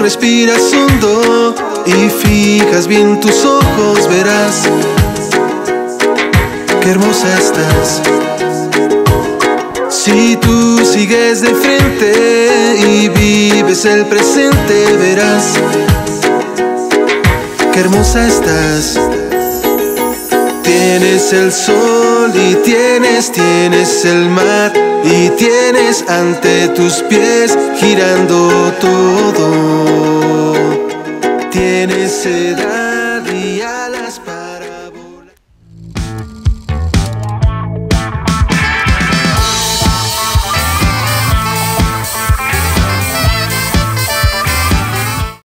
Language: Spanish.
respiras hondo y fijas bien tus ojos, verás qué hermosa estás. Si tú sigues de frente y vives el presente, verás qué hermosa estás. Tienes el sol y tienes, tienes el mar y tienes ante tus pies girando todo. Tienes edad.